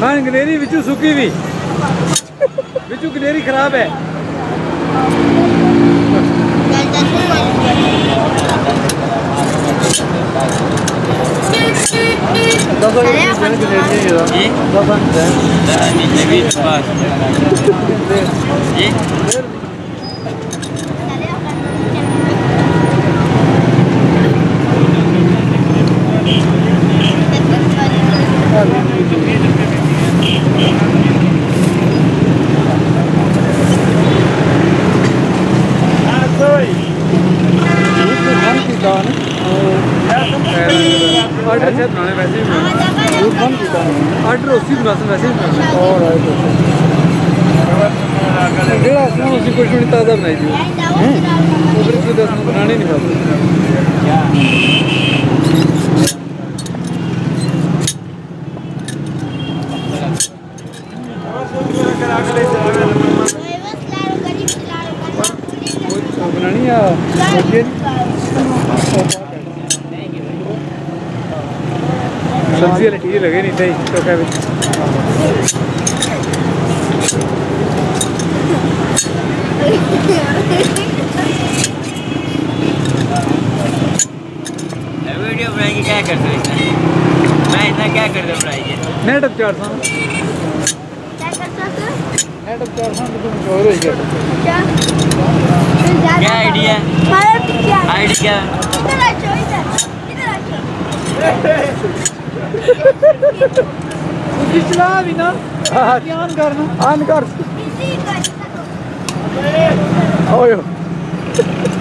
हाँ गनेरी बिचू सूखी हुई बिचू गनेरी खराब है ये ਹੀ ਬਣਾਣੇ दूध कम पीता है ਆਰਡਰ ਉਸੇ ਬਣਾ ਵੈਸੇ ਹੀ ਬਣਾਣੇ और है तो ਜਿਹੜਾ ਅਸਲ ਵਿੱਚ ਅਸੀਂ ਕੁਝ ਵੀ ਨਹੀਂ ਤਾਜ਼ਾ ਬਣਾਈ ਦੀ ਉਹ ਫਿਰ ਕੋਈ ਦੱਸ ਨੂੰ ਬਣਾਣੇ ਨਹੀਂ ਪਾਉਂਦੇ ਉਹ uh, सब्ज़ी वाली लगे नहीं सही तो क्या? वीडियो बनाएँगे क्या कर सकते हैं मैं इतना क्या कर दूँ बनाइए नेट तुम चोर हो चला भी ना ध्यान करना आन कर। ओयो।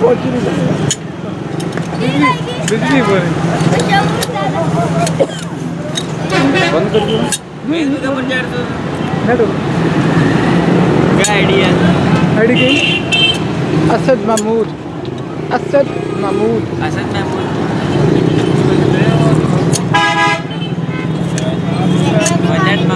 पहुँच नहीं बिजली बोले बंद कर दो। फेसबुक का प्रचार तो नेट क्या आइडिया आईडी की असद महमूद। असद महमूद। असद महमूद नेट में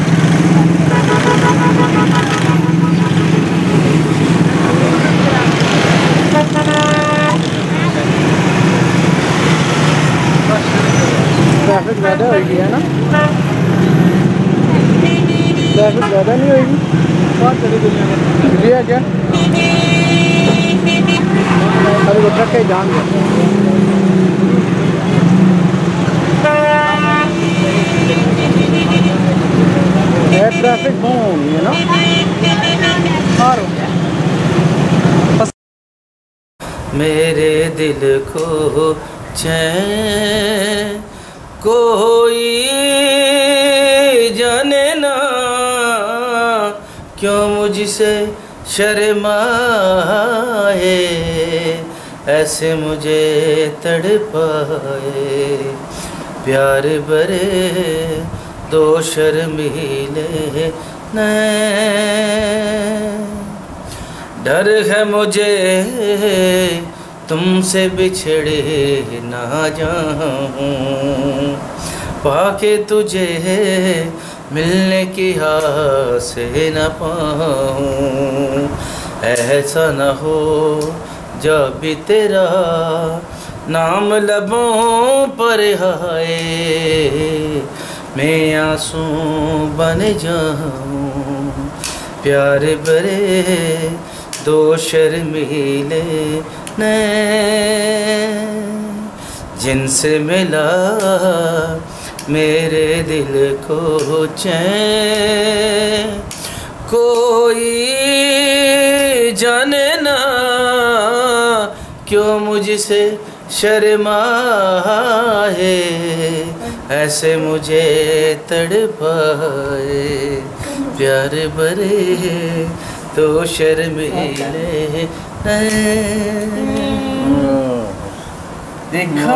ट्रैफ़िक ज़्यादा होगी है ना? ट्रैफ़िक ज़्यादा नहीं होगी? बहुत बड़ी दुनिया में। क्या? अरे वो ट्रक के जान दो ये ट्रैफ़िक बहुत होगी है ना और हो गया मेरे दिल को चैन, कोई जाने ना। क्यों मुझसे शर्माए, ऐसे मुझे तड़पाए। प्यार भरे दो शर्मीले नैन। डर है मुझे, तुमसे बिछड़े ना जाऊँ। पाके तुझे मिलने की आस न पाऊँ। ऐसा न हो जब भी तेरा नाम लबों पर आए, मैं आँसू बन जाऊँ। प्यार भरे दो शर्मीले ने जिनसे मिला मेरे दिल को चैन। कोई जाने ना क्यों मुझसे शर्मा है, ऐसे मुझे तड़पाए। प्यार भरे तो शर्मिले। देखा